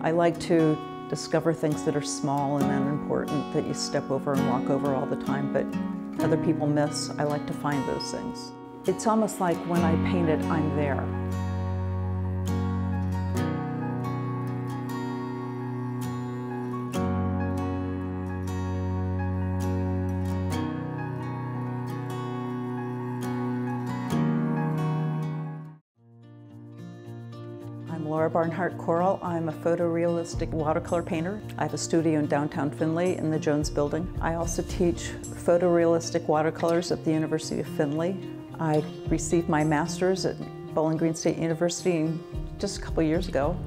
I like to discover things that are small and unimportant that you step over and walk over all the time, but other people miss. I like to find those things. It's almost like when I paint it, I'm there. I'm Laura Barnhart Corle. I'm a photorealistic watercolor painter. I have a studio in downtown Findlay in the Jones Building. I also teach photorealistic watercolors at the University of Findlay. I received my master's at Bowling Green State University just a couple years ago.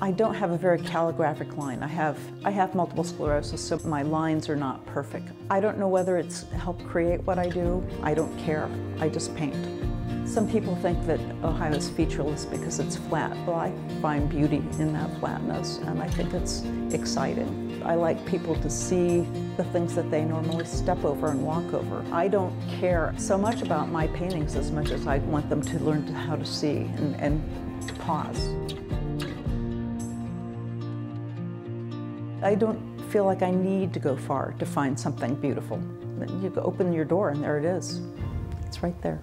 I don't have a very calligraphic line. I have, I have multiple sclerosis, so my lines are not perfect. I don't know whether it's helped create what I do. I don't care. I just paint. Some people think that Ohio is featureless because it's flat. Well, I find beauty in that flatness, and I think it's exciting. I like people to see the things that they normally step over and walk over. I don't care so much about my paintings as much as I want them to learn how to see and, and pause. I don't feel like I need to go far to find something beautiful. You open your door and there it is. It's right there.